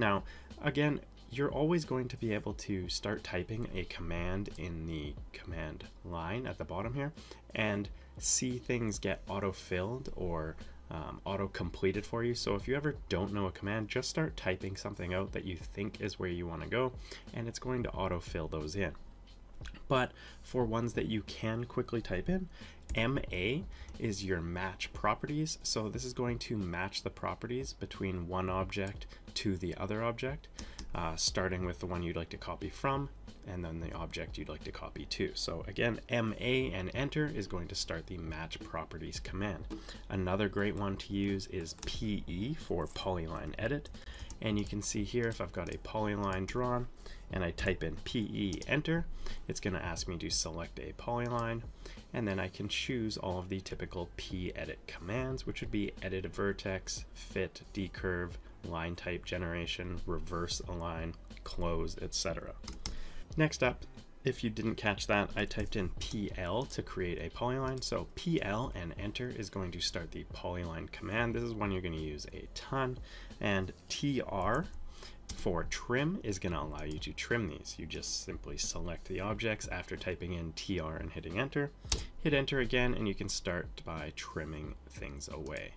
Now, again, you're always going to be able to start typing a command in the command line at the bottom here and see things get auto-filled or um, auto-completed for you. So if you ever don't know a command, just start typing something out that you think is where you want to go and it's going to auto-fill those in. But for ones that you can quickly type in, MA is your match properties. So this is going to match the properties between one object to the other object, uh, starting with the one you'd like to copy from, and then the object you'd like to copy to. So again, MA and enter is going to start the match properties command. Another great one to use is PE for polyline edit. And you can see here if I've got a polyline drawn and I type in PE enter, it's going to ask me to select a polyline and then I can choose all of the typical p edit commands, which would be edit a vertex, fit, decurve, line type generation, reverse align, close, etc. Next up, if you didn't catch that, I typed in PL to create a polyline. So PL and enter is going to start the polyline command. This is one you're going to use a ton. And TR for trim is going to allow you to trim these. You just simply select the objects after typing in TR and hitting enter. Hit enter again and you can start by trimming things away.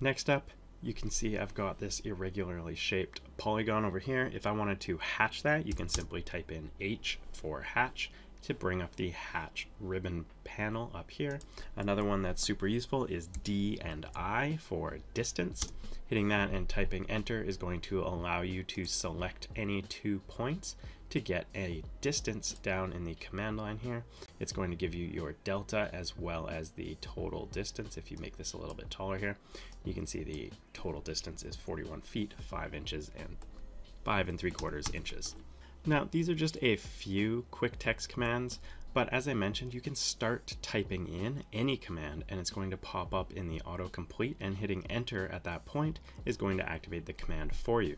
Next up, you can see I've got this irregularly shaped polygon over here. If I wanted to hatch that, you can simply type in H for hatch to bring up the hatch ribbon panel up here. Another one that's super useful is D and I for distance. Hitting that and typing enter is going to allow you to select any two points to get a distance down in the command line here. It's going to give you your delta as well as the total distance. If you make this a little bit taller here, you can see the total distance is 41 feet, 5 inches, and 5 and 3 quarters inches. Now, these are just a few quick text commands, but as I mentioned, you can start typing in any command and it's going to pop up in the autocomplete and hitting enter at that point is going to activate the command for you.